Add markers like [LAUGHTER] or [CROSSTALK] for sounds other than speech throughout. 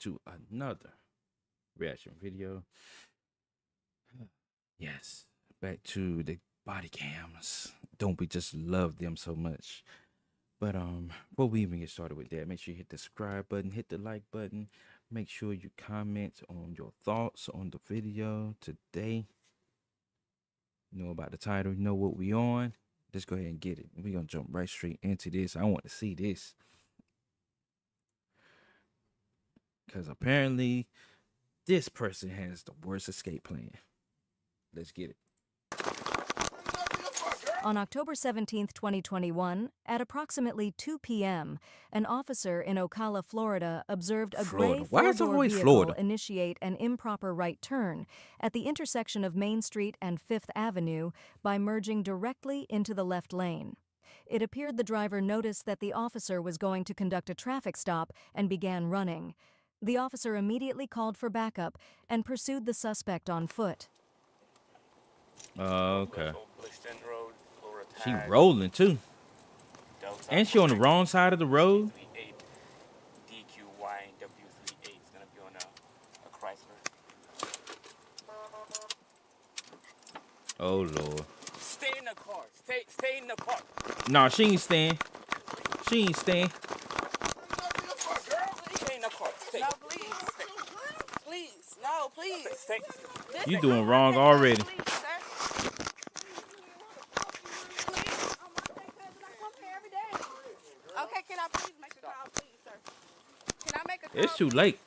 to another reaction video. Yes, back to the body cams. Don't we just love them so much? But um, before we even get started with that, make sure you hit the subscribe button, hit the like button. Make sure you comment on your thoughts on the video today. You know about the title, you know what we on. Let's go ahead and get it. We're gonna jump right straight into this. I want to see this. Because apparently this person has the worst escape plan. Let's get it. On October 17, 2021, at approximately 2 p.m., an officer in Ocala, Florida, observed a Florida. gray four-door vehicle Florida? initiate an improper right turn at the intersection of Main Street and Fifth Avenue by merging directly into the left lane. It appeared the driver noticed that the officer was going to conduct a traffic stop and began running. The officer immediately called for backup and pursued the suspect on foot. Oh, okay. Clifton Road, Florida She rolling too. Delta And she on the wrong side of the road. 38 DQY and W38 is gonna be on a, a Chrysler. Oh lord. Stay in the car. Stay stay in the car. Nah, she ain't staying. She ain't staying. Stay in the car. Stay. No, please. Please. No, please. Stay. Listen, You doing come on, wrong take already. that, please, sir. Please. I'm on that cousin. I come here every day. Okay, can I please make a call, please, sir? Can I make a call? It's too late.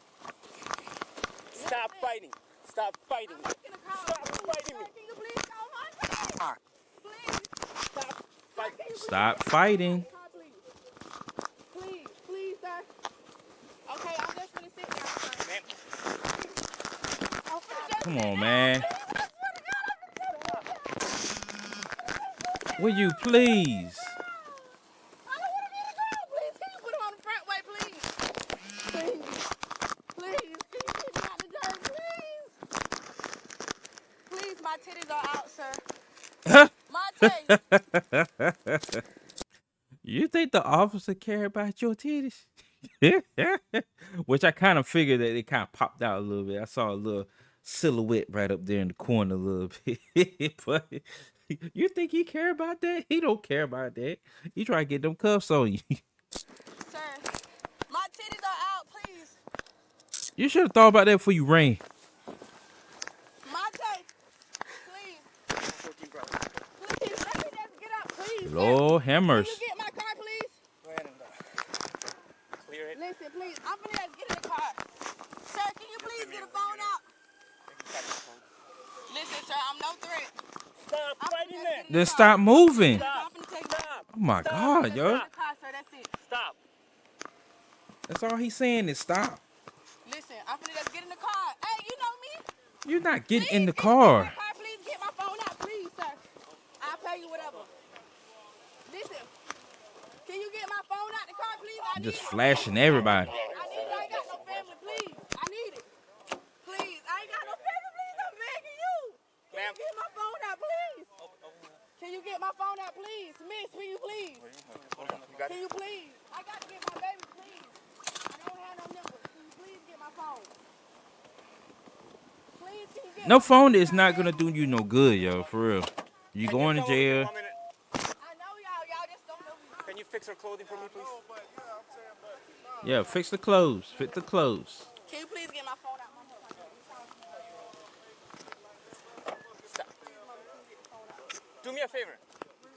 Stop fighting. Stop fighting. I'm making a call. Stop please, fighting sir. me. Can you please call my case? Please. Stop fighting. Can you please Stop make a fighting. call, please? Please, please, sir. Okay, I'm just gonna sit down, sir. Man, I'm finna just Come sit on, down. man. I swear to God, I'm finna just- Will you please? I don't want to get a call, please. Can you put him on the front way, please? Please. Please. Can you get me out the dirt, please? Please, my titties are out, sir. My titties. Are out, sir. Huh? Monte. [LAUGHS] You think the officer care about your titties? [LAUGHS] Which I kind of figured that it kind of popped out a little bit. I saw a little silhouette right up there in the corner a little bit. [LAUGHS] but [LAUGHS] you think he care about that? He don't care about that. He try to get them cuffs on you. [LAUGHS] sir, my titties are out, please. You should have thought about that before you ran. My titties. Please. Please, let me just get up, please. Lord have Can mercy. you get my car, please? go ahead and uh, clear it. Listen, please. I'm gonna just get in the car. Sir, can you please get a phone out? Listen, sir, I'm no threat. Stop I'm fighting finna that. get in the Then car. stop moving. Stop. I'm finna take Stop. Oh my Stop. God, yo. get in the car, sir. That's. Stop. That's all he's saying is stop. Listen, I'm finna just get in the car. Hey, you know me? You're not getting in the if you get car. my car, Please get my phone out, please, sir. I'll pay you whatever. Listen, can you get my phone out the car, please? I Just flashing it. everybody. I need it. I ain't got no family, please. I need it. Please, I ain't got no family, please. I'm begging you. Can Ma'am. you get my phone out, please? Can you get my phone out, please? Miss, will you please? You got Can it? you please? I got to get my baby, please. I don't have no number. Can you please get my phone? Please, can you get No phone is not gonna do you no good, yo. For real. You Can going to come over here jail? I know y'all. Y'all just don't know me. Can you fix her clothing for me, please? Yeah, fix the clothes. Fit the clothes. Can you please get my phone out? My Do me a favor.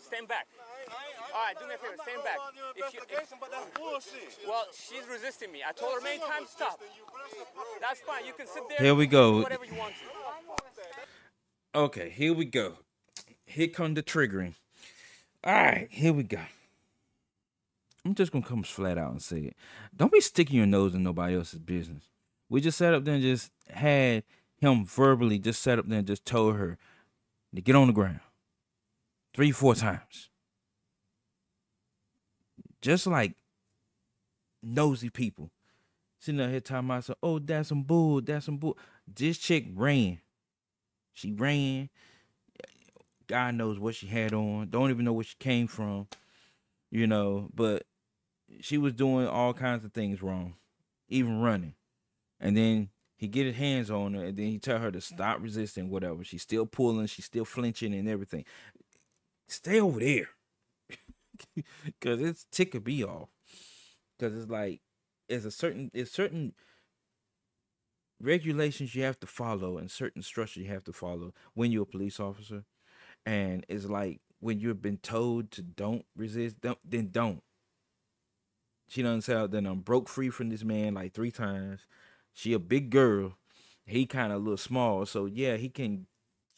Stand back. All right, do me a favor. Stand back. If you, if, but that's bullshit. well, she's resisting me. I told her many times stop. That's fine. You can sit there. Here we go. Whatever you want to. Okay, here we go. Here come the triggering. All right, here we go. I'm just gonna come flat out and say it. Don't be sticking your nose in nobody else's business. We just sat up there and just had him verbally just sat up there and just told her to get on the ground three, four times. Just like nosy people sitting out here talking about, oh, that's some bull, that's some bull. This chick ran. She ran. God knows what she had on. Don't even know where she came from. You know, but she was doing all kinds of things wrong, even running. and then he get his hands on her, and then he tell her to stop resisting, whatever. She's still pulling, she's still flinching, and everything. Stay over there, [LAUGHS] cause it's ticking me off. Cause it's like it's a certain it's certain regulations you have to follow and certain structure you have to follow when you're a police officer, and it's like when you've been told to don't resist, don't then don't. She done said then I'm broke free from this man like three times. She a big girl. He kind of a little small, so yeah, he can.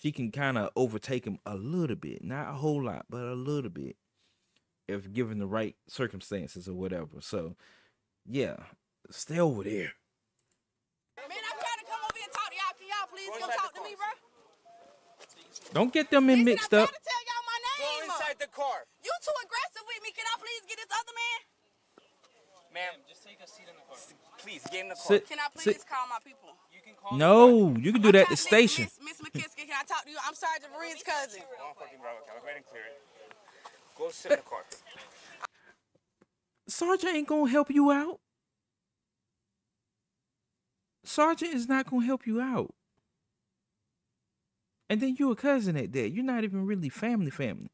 She can kind of overtake him a little bit, not a whole lot, but a little bit, if given the right circumstances or whatever. So, yeah, stay over there. Man, I'm trying to come over here and talk to y'all. Can y'all please Go come inside talk the to me, car. bro? Don't get them in Listen, mixed I'm up. to tell y'all my Go inside the car. You too aggressive with me. Can I please get this other man? Ma'am, just take a seat in the car. Please, get in the car. Sit. Can I sit. please call my people? You can call No, you can do that at the station. Miss, Miss McKissick, can I talk to you? I'm Sergeant Marine's cousin. 114 Bravo. Okay, I'll go ahead and clear it. Go sit in the car. Sergeant ain't gonna help you out. Sergeant is not gonna help you out. And then you a cousin at that. You're not even really family family.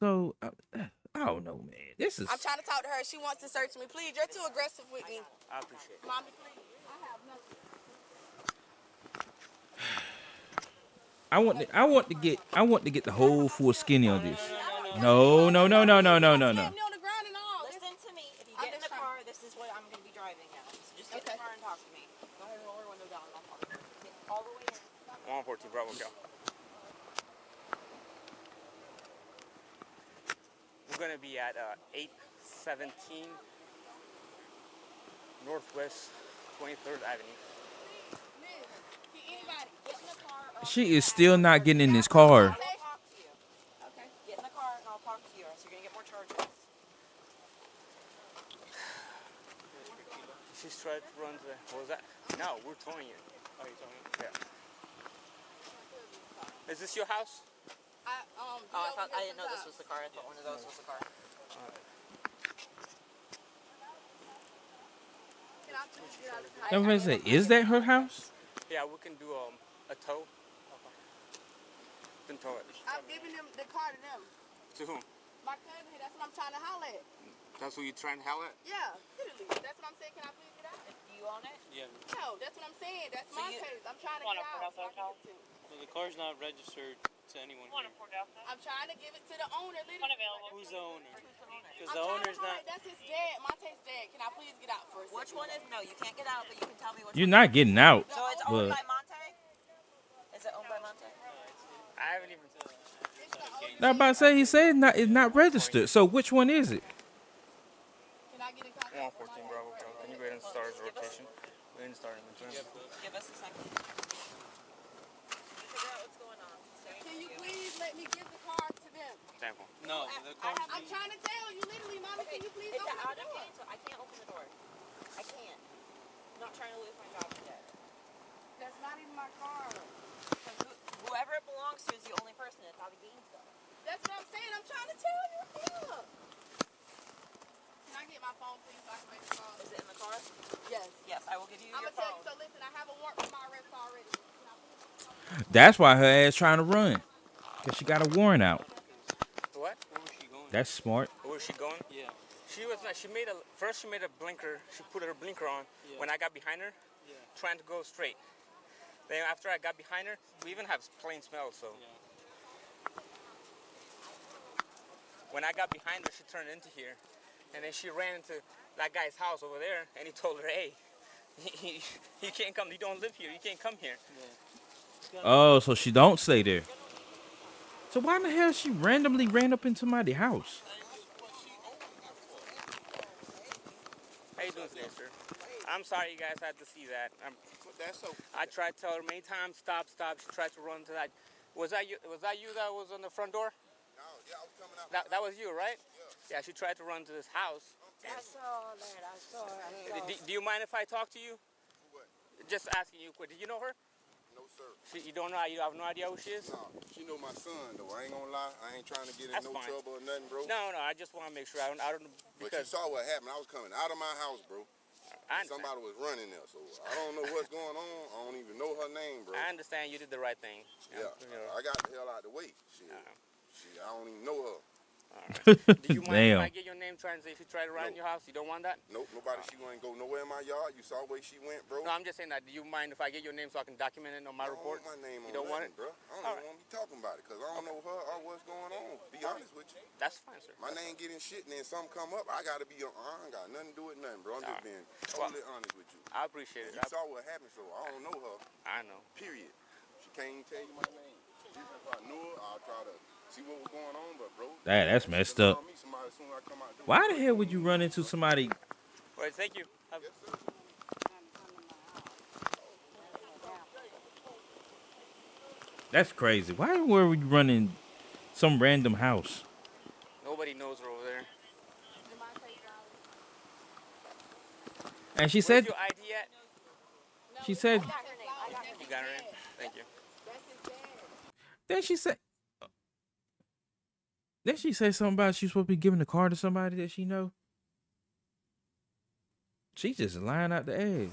So uh, [SIGHS] I don't know, man. This is I'm trying to talk to her. She wants to search me. Please, you're too aggressive with me. I appreciate it. Mommy, please. I have nothing. [SIGHS] I want to, I want to get I want to get the whole full skinny on this. No, no, no, no, no, no, no, no. Slammed me on the ground and all. Listen to me. If you I'm get in just the trying- car, this is what I'm going to be driving now. So just get in Okay. the car and talk to me. Go ahead and roll your window down and I'll talk to you. Get all the way in. 114 Bravo. Go. We're gonna be at uh, 817 Northwest 23rd Avenue. Miss, can anybody Get in the car. or I'll She is still not getting in this car. talk to. Okay. Get in the car and I'll talk to you. you're going to get more charges. She's tried to run the. What was that? No, we're towing it. Oh, you're towing it? Yeah. Is this your house? I, um, oh, I, thought, I didn't know this was the car. I thought one of those was the car. Can I please get out of the I'm gonna say, is that her house? Yeah, we can do um a tow. Then tow it. I'm giving them the car to them. To whom? My cousin, here, that's what I'm trying to holler at. That's who you trying to howl at? Yeah, literally. That's what I'm saying. Can I please get out? Do you own it? Yeah, No, that's what I'm saying. That's So my you- case. I'm trying to Wanna get put out. Out so I that can car? get to- well, the car's not registered to anyone here. I'm trying to give it to the owner. Literally. Who's the owner? Because the owner's not. holler. That's his dad. Monte's dad. Can I please get out for a second? Which one is no? You can't get out, but you can tell me which. You're not getting out. So it's owned But by Monte. Is it owned by Monte? I haven't even. now, about to say he said not it's not registered. So which one is it? Can I get in contact? 114 Bravo. Bravo. Can you go ahead and start his rotation? Go ahead and start him. Give us a second. Figure out what's going on. Say Can you thank please let me give the car to them? Example. No, the car's I'm trying to tell you, literally, mommy. Can you please It's open out the of door? game, so I can't open the door. I can't. I'm not trying to lose my job today. That's not even my car. Who, whoever it belongs to is the only person. It's how the game's done. That's what I'm saying. I'm trying to tell you. Yeah. Can I get my phone, please, so I can make the call? Is it in the car? Yes. Yes, I will give you I'm your gonna tell you. So listen, I have a warrant for my arrest already. Can I please- That's why her ass trying to run. Cause she got a warrant out. What? Where was she going? That's smart. Where was she going? yeah, She was. uh, She made a. First, she made a blinker. She put her blinker on. Yeah. When I got behind her, yeah, trying to go straight. Then after I got behind her, we even have plain smell. So yeah. when I got behind her, she turned into here, and then she ran into that guy's house over there, and he told her, "Hey, [LAUGHS] he, he can't come. You don't live here. You can't come here." Oh, so she don't stay there. So why in the hell she randomly ran up into my house? How you doing today, sir? I'm sorry you guys had to see that. I'm, That's so. I tried to tell her many times, stop, stop. She tried to run to that. Was that you? Was that you that was on the front door? No, yeah, I was coming out. That, that was you, right? Yeah. Yeah, She tried to run to this house. I saw that. I saw it. Do, do you mind if I talk to you? What? Just asking you quick. Did you know her? No, sir. She, you don't know. You have no idea who she is. No, she know my son though. I ain't gonna lie. I ain't trying to get in That's no fine. trouble or nothing, bro. No, no. I just want to make sure. I don't. I don't But you saw what happened. I was coming out of my house, bro. I understand. Somebody was running there, so I don't know what's going on. I don't even know her name, bro. I understand you did the right thing. Yeah, You know, I got the hell out of the way. Shit, uh, shit, I don't even know her. Do you mind Damn. if I get your name trying to say if you try to run No. your house? You don't want that? Nope, nobody. She wouldn't go nowhere in my yard. You saw where she went, bro. No, I'm just saying that. Do you mind if I get your name so I can document it on my I don't report? want my name You on don't want nothing, bro. I don't All even want to be talking about it because I don't know her or what's going on. Be honest with you. That's fine, sir. My name getting shit and then something come up. I gotta be. on- I ain't got nothing to do with nothing, bro. I'm just All right. being Well, totally honest with you. I appreciate it. You I, saw what happened, so I don't know her. I know. Period. She can't even tell you my name. If I knew her, I'll try to see what was going on. But bro, That- that's messed up. call me somebody as soon as I come out the Why the hell would you run into somebody? Well, thank you. Have- Yes. That's crazy. Why were you running some random house? Nobody knows her over there. And she Where's said, your ID at? she said, You got her in? Thank you. then she said, then she say something about she's supposed to be giving the car to somebody that she know. She just lying out the edge.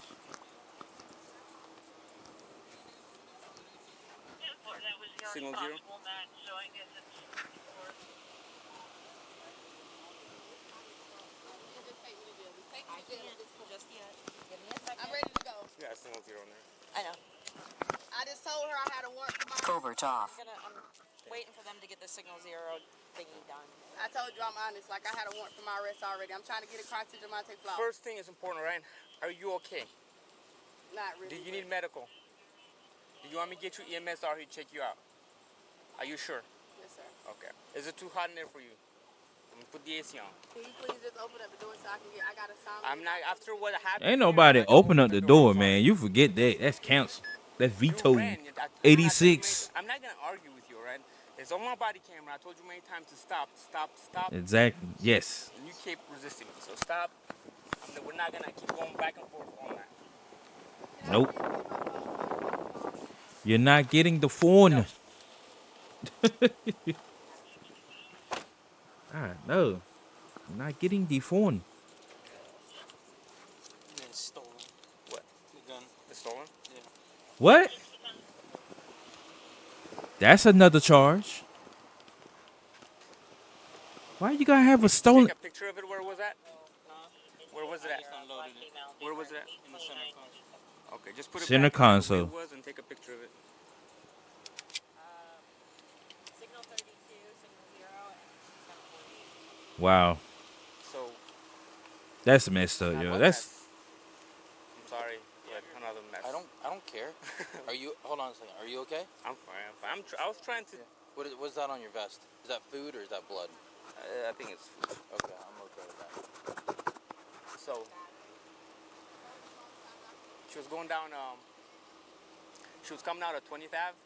Signal zero. I'm ready to go. Yeah, signal zero on there. I know. I just told her I had a warrant for my. Covert off. I'm gonna. I'm waiting for them to get the signal zero thingy done. I told you I'm honest. Like I had a warrant for my arrest already. I'm trying to get across to Jamonte Flower. First thing is important, right? Are you okay? Not really. Do you need medical? Do you want me to get you EMS or he check you out? Are you sure? Yes, sir. Okay. Is it too hot in there for you? I'm gonna put the AC on. Can you please just open up the door so I can get? I got a sound. I'm not after what happened. Ain't nobody I'm not gonna open up the door, man. You forget that. That's council. That's You veto. ran. You- I- I'm not 86. I'm not gonna argue with you, right? It's on my body camera. I told you many times to stop, stop, stop. Exactly. Yes. And you keep resisting me. So stop. I'm, we're not gonna keep going back and forth on that. Nope. You're not getting the phone. [LAUGHS] ah, no. I'm not getting the phone. Stolen. What? The gun. It's stolen? Yeah. What? That's another charge. Why you gotta have a stolen? Take a picture of it. Where was that? Where was it at? just unloaded it Where was it at? in the center console. Okay, just put it Center console. It was and take a picture of it. Signal 32, signal zero, and signal 48. Wow, So that's messed up, yo. That's mess? I'm sorry, but another mess. I don't. I don't care. [LAUGHS] Are you? Hold on a second. Are you okay? I'm fine. I'm fine. I'm tr- I was trying to. What is? What's that on your vest? Is that food or is that blood? Uh, I think it's food. Okay, I'm okay with that. so. She was going down. Um. She was coming out of 20th Ave,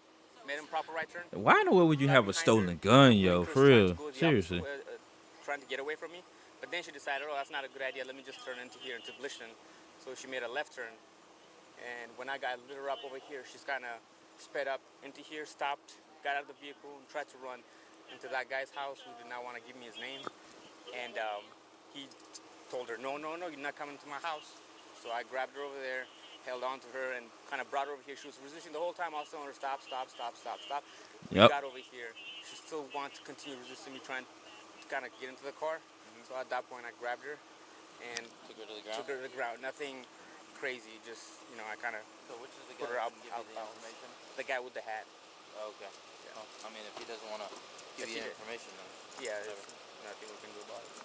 made improper right turn. why in the world would you have a behind her. stolen gun, yo? For real, go the opposite seriously. uh, uh, trying to get away from me, but then she decided, oh, that's not a good idea. Let me just turn into here into Blitchton. So she made a left turn, and when I got lit her up over here, she's kind of sped up into here, stopped, got out of the vehicle, and tried to run into that guy's house who did not want to give me his name, and um, he told her, no, no, no, you're not coming to my house. So I grabbed her over there, held on to her, and kind of brought her over here. She was resisting the whole time. I was telling her, stop, stop, stop, stop, stop. We got over here. She still wanted to continue resisting me, trying to kind of get into the car. So at that point, I grabbed her and Took her to the ground. took her to the ground. Nothing crazy, just, you know, I kind of, So which is the Put guy her that out- can give you the out- out. information? the guy with the hat. Oh, okay. Yeah. Oh, I mean, if he doesn't want to give If you the information, then Yeah, there's nothing we can do about it.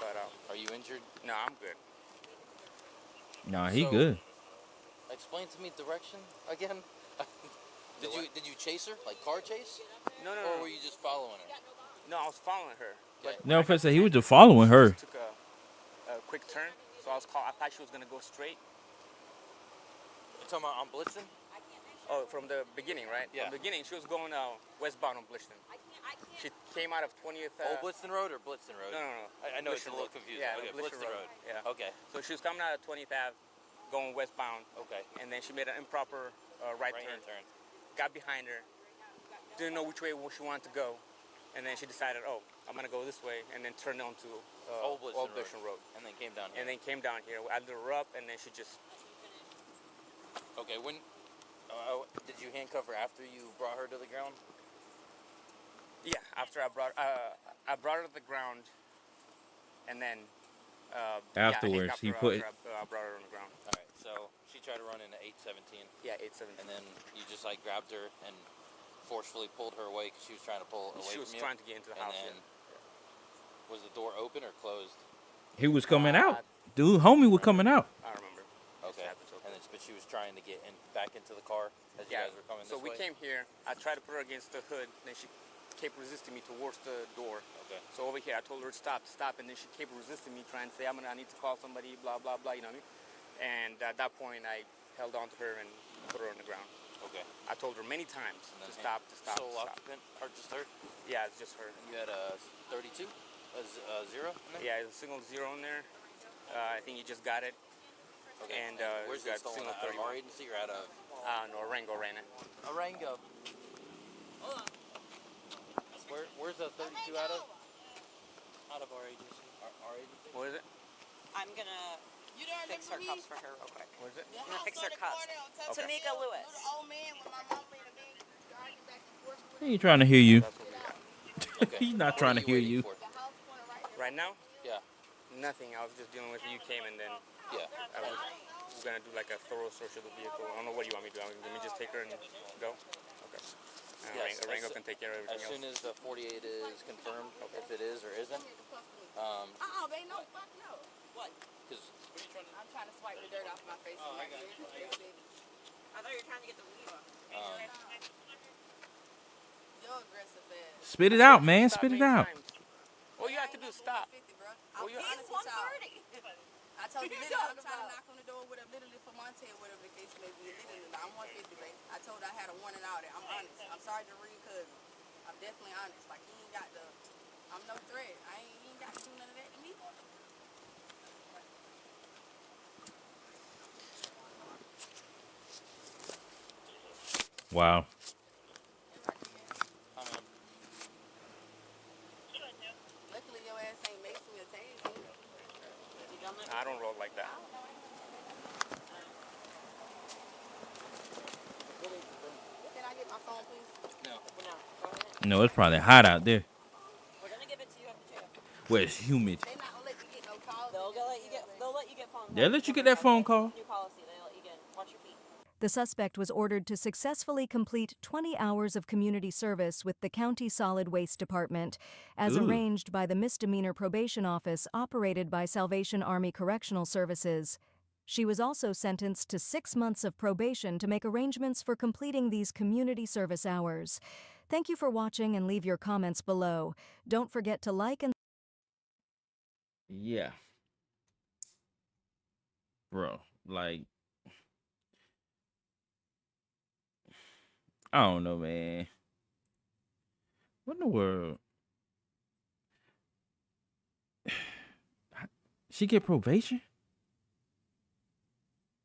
But, um, are you injured? no, I'm good. Nah, he So- good. Explain to me direction again. [LAUGHS] did you did you chase her like car chase, No, no, or no. were you just following her? No, I was following her. Okay. But No, when I got first he was just following her. Took a, a quick turn, so I was call. I thought she was gonna go straight. You talking about on Blitchton? Oh, from the beginning, right? Yeah. From the beginning, she was going uh, westbound on Blitchton. She came out of 20th. Uh, oh, Blitchton Road or Blitchton Road? No, no, no. I, I know it's a little Road. confusing. Yeah, okay, Blitchton Blitchton Road. Road. Yeah. Okay. So she was coming out of 20th Ave, going westbound, Okay. and then she made an improper uh, right, Right turn. hand turn. Got behind her. Didn't know which way she wanted to go. and then she decided, oh, I'm gonna go this way, and then turned onto uh, Old Blitchton Old Road. Blitchton Road. And then came down here. and then came down here. I lit her up, and then she just okay, when uh, did you handcuff her after you brought her to the ground? yeah. After I brought uh, I brought her to the ground, and then uh, Afterwards, yeah, he handcuffed put after I, uh, brought her on the ground. All right, so she tried to run into 817, Yeah, eight seven. and then you just like grabbed her and forcefully pulled her away because she was trying to pull away she was from you. trying to get into the and house. then yeah. Was the door open or closed? He was coming Uh, out. Dude, homie was coming out. I remember. Okay. happened so And then, but she was trying to get in back into the car as you Yeah. guys were coming So this we way. came here. I tried to put her against the hood. Then she kept resisting me towards the door. Okay. So over here, I told her to stop, stop, and then she kept resisting me, trying to say, "I'm gonna, I need to call somebody," blah blah blah. You know what I mean? And at that point, I held on to her and put her on the ground. Okay. I told her many times to then stop, to stop, Sole to stop. occupant or just her? Yeah, it's just her. And you had a 32, a, z- a zero in there. Yeah, there's a single zero in there. Uh, I think you just got it. Okay. And, uh, where's you it stolen? single Out of our 31. agency or out of Uh, no, Rango ran it. Arango? Where, where's the 32 out of? Out of our agency. Our, our agency. What is it? I'm gonna You don't fix her remember me? cups for her real quick. What is it? I'm gonna fix her the cups. corner on Tamika Hill. Lewis. Know the man when my mom and me arguing back and forth with He ain't trying to hear you. That's what we got. [LAUGHS] Okay. He's not What trying to hear you. for? The house corner right now, Yeah. nothing. I was just dealing with you came and then Yeah. I was we're gonna do like a thorough search of the vehicle. I don't know what you want me to do. Let me just take her and go. Okay. And Yes, Rango, Rango as- can take care of everything As everything soon else. as the 48 is confirmed, if it is or isn't, um, Uh-uh, they know. Fuck no. What? because I'm trying to swipe the dirt off my face. Oh, I got you. I thought you were trying to get the weed off. um, You're aggressive ass. Spit it out, man. Spit it many out. Times. You have to do is stop. 50, bro. I'm you- being He's honest with y'all. 130. I told you, What are you literally, I'm trying to knock on the door with a literally for Monte or whatever the case may be. Literally, I'm 150, babe. I told her I had a warning out there. I'm honest. I'm sorry to read, cause I'm definitely honest. Like, he ain't got the, I'm no threat. I ain't, he ain't got to do none of that to me. Wow. I mean, Luckily, your ass ain't makes me a tased. You done that? I don't roll like that. Can I get my phone, please? no. No. Go ahead. No, it's probably hot out there. We're gonna give it to you at the jail. Where it's humid. They not gonna let you get no calls. They'll let you get. They'll let you get phone. They'll let you get that phone call. New policy. They'll let you get. Watch your feet. The suspect was ordered to successfully complete 20 hours of community service with the County Solid Waste Department, as Ooh. arranged by the Misdemeanor Probation Office operated by Salvation Army Correctional Services. She was also sentenced to six months of probation to make arrangements for completing these community service hours. Thank you for watching and leave your comments below. Don't forget to like and Yeah. Bro, like I don't know, man. What in the world? [SIGHS] She get probation?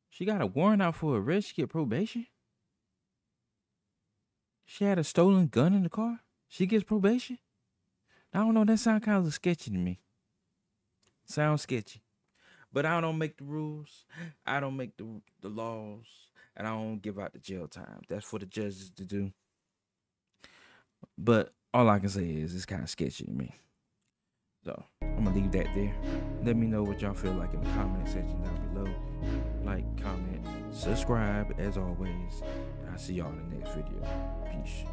She got a warrant out for arrest, she get probation? She had a stolen gun in the car? She gets probation? I don't know, that sounds kind of sketchy to me. Sounds sketchy. But I don't make the rules. I don't make the the laws. And I don't give out the jail time. That's for the judges to do. But all I can say is it's kind of sketchy to me. So I'm gonna leave that there. Let me know what y'all feel like in the comment section down below. Like, comment, subscribe as always. I'll see y'all in the next video. Peace.